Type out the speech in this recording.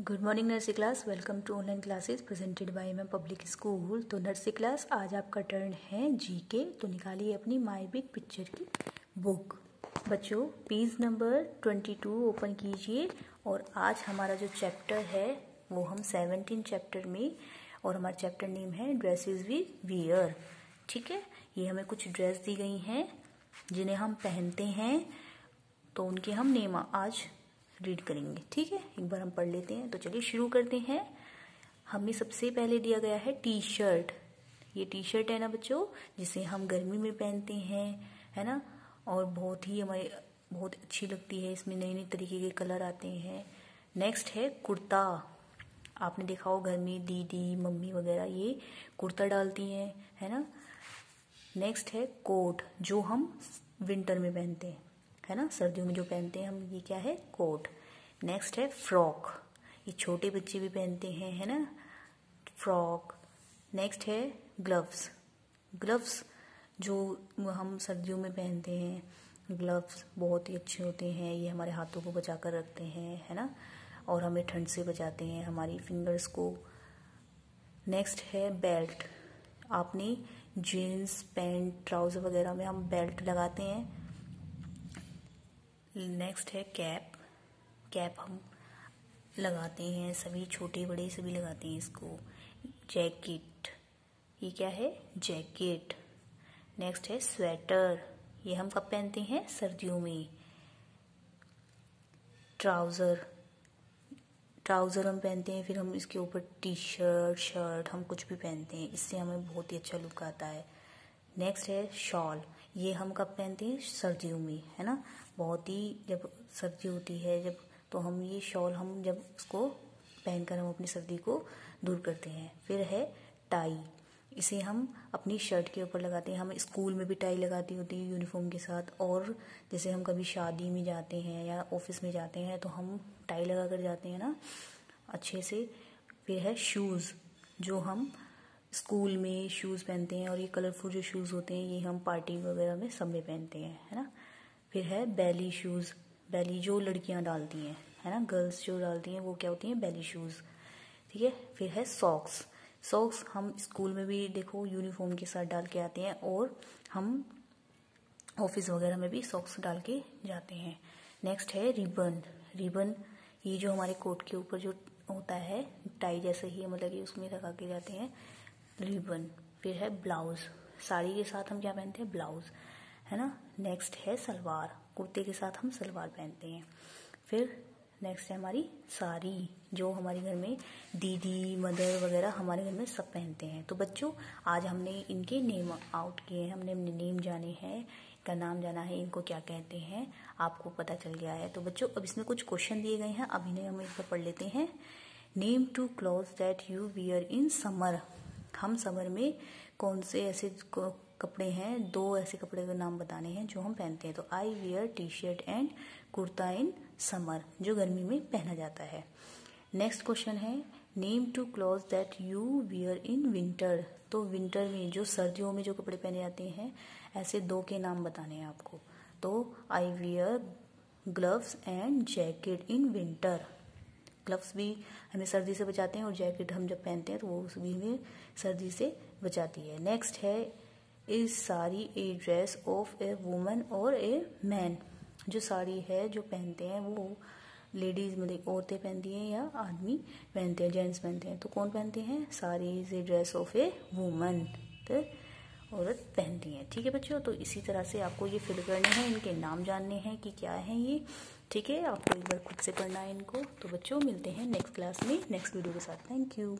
Good morning nursery class welcome to online classes presented by M public school तो nursery class आज आपका turn है G K तो निकालिए अपनी माई बिग पिक्चर की बुक बच्चों page number twenty two open कीजिए और आज हमारा जो चैप्टर है, वो हम सेवनटीन चैप्टर में और हमारा चैप्टर नेम है ड्रेसेस वी वियर ठीक है? ये हमें कुछ ड्रेस दी गई हैं, जिन्हें हम पहनते हैं तो उनके हम नेम आज रीड करेंगे। ठीक है? एक बार हम पढ़ लेते हैं। तो चलिए शुरू करते हैं। हमें सबसे पहले दिया गया है टी शर्ट ये टी शर्ट है ना बच्चों? जिसे हम गर्मी में पहनते हैं, है ना? और बहुत ही हमारे, बहुत अच्छी लगती है। इसमें नए नए तरीके के कलर आते हैं। नेक्स्ट है कुर्ता। आपने देखा हो घर में दीदी, मम्मी वगैरह ये कुर्ता डालती हैं, है ना? नेक्स्ट है कोट, जो हम विंटर में पहनते हैं, है ना? सर्दियों में जो पहनते हैं हम, ये क्या है? कोट। नेक्स्ट है फ्रॉक ये छोटे बच्चे भी पहनते हैं, है ना? फ्रॉक नेक्स्ट है ग्लव्स ग्लव्स जो हम सर्दियों में पहनते हैं ग्लव्स बहुत ही अच्छे होते हैं, ये हमारे हाथों को बचा कर रखते हैं, है ना? और हमें ठंड से बचाते हैं, हमारी फिंगर्स को। नेक्स्ट है बेल्ट आपने जीन्स पैंट ट्राउज़र वगैरह में हम बेल्ट लगाते हैं। नेक्स्ट है कैप कैप हम लगाते हैं, सभी छोटे बड़े सभी लगाते हैं इसको। जैकेट, ये क्या है? जैकेट। नेक्स्ट है स्वेटर ये हम कब पहनते हैं? सर्दियों में। ट्राउज़र ट्राउज़र हम पहनते हैं, फिर हम इसके ऊपर टी शर्ट शर्ट हम कुछ भी पहनते हैं, इससे हमें बहुत ही अच्छा लुक आता है। नेक्स्ट है शॉल ये हम कब पहनते हैं? सर्दियों में, है ना? बहुत ही जब सर्दी होती है, जब तो हम ये शॉल हम जब उसको पहनकर हम अपनी सर्दी को दूर करते हैं। फिर है टाई। इसे हम अपनी शर्ट के ऊपर लगाते हैं। हम स्कूल में भी टाई लगाती होती है यूनिफॉर्म के साथ। और जैसे हम कभी शादी में जाते हैं या ऑफ़िस में जाते हैं तो हम टाई लगा कर जाते हैं ना, अच्छे से। फिर है शूज़, जो हम स्कूल में शूज़ पहनते हैं और ये कलरफुल जो शूज़ होते हैं, ये हम पार्टी वगैरह में सब में पहनते हैं, है ना। फिर है बैली शूज़। बैली जो लड़कियाँ डालती हैं, है ना? गर्ल्स जो डालती हैं, वो क्या होती हैं? बैली शूज़ ठीक है? फिर है सॉक्स सॉक्स हम स्कूल में भी देखो यूनिफॉर्म के साथ डाल के आते हैं और हम ऑफ़िस वगैरह में भी सॉक्स डाल के जाते हैं। नेक्स्ट है रिबन रिबन ये जो हमारे कोट के ऊपर जो होता है टाई जैसे ही मतलब कि उसमें लगा के जाते हैं रिबन फिर है ब्लाउज साड़ी के साथ हम क्या पहनते हैं? ब्लाउज है ना? नेक्स्ट है सलवार. कुर्ते के साथ हम सलवार पहनते हैं। फिर नेक्स्ट है हमारी साड़ी, जो हमारे घर में दीदी मदर वगैरह हमारे घर में सब पहनते हैं। तो बच्चों, आज हमने इनके नेम आउट किए हैं, हमने अपने नेम जाने हैं का नाम जाना है, इनको क्या कहते हैं, आपको पता चल गया है। तो बच्चों, अब इसमें कुछ क्वेश्चन दिए गए हैं, अब इन्हें हम एक बार पढ़ लेते हैं। Name two cloth that you wear in summer हम समर में कौन से ऐसे कपड़े हैं, दो ऐसे कपड़े के नाम बताने हैं जो हम पहनते हैं। तो I wear T shirt and kurta in summer जो गर्मी में पहना जाता है। नेक्स्ट क्वेश्चन है name two cloth that you wear in winter तो विंटर में जो सर्दियों में जो कपड़े पहने जाते हैं, ऐसे दो के नाम बताने हैं आपको। तो I wear gloves and jacket in winter gloves भी हमें सर्दी से बचाते हैं और जैकेट हम जब पहनते हैं तो वो भी हमें सर्दी से बचाती है। नेक्स्ट है is sari a dress of a woman और ए मैन जो साड़ी है, जो पहनते हैं, वो लेडीज़ मतलब औरतें पहनती हैं या आदमी पहनते हैं जेंट्स पहनते हैं तो कौन पहनते हैं? Sari is a dress of a woman तो औरत पहनती हैं। ठीक है बच्चों तो इसी तरह से आपको ये फिल करने हैं, इनके नाम जानने हैं कि क्या है ये। ठीक है, आपको एक बार खुद से पढ़ना है इनको। तो बच्चों, मिलते हैं नेक्स्ट क्लास में नेक्स्ट वीडियो के साथ। Thank you